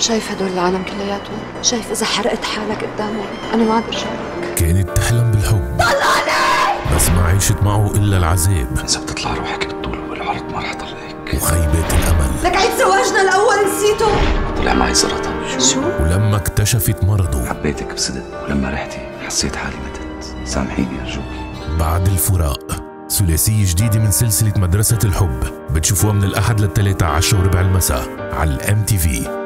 شايف هدول العالم كلياتهم؟ شايف إذا حرقت حالك قدامهم؟ أنا ما عاد برجع لك كانت تحلم بالحب. طلعني بس ما عيشت معه إلا العذاب. اذا بتطلع روحك بالطول والعرض ما رح طلقك وخيبة الأمل. لك عيد زواجنا الأول نسيته. طلع معي سرطان. شو؟ ولما اكتشفت مرضه. حبيتك بصدق. ولما رحتي حسيت حالي متت. سامحيني ارجوك بعد الفراق. ثلاثية جديدة من سلسلة مدرسة الحب. بتشوفوها من الأحد للثلاثة عشر وربع المساء على الام تي في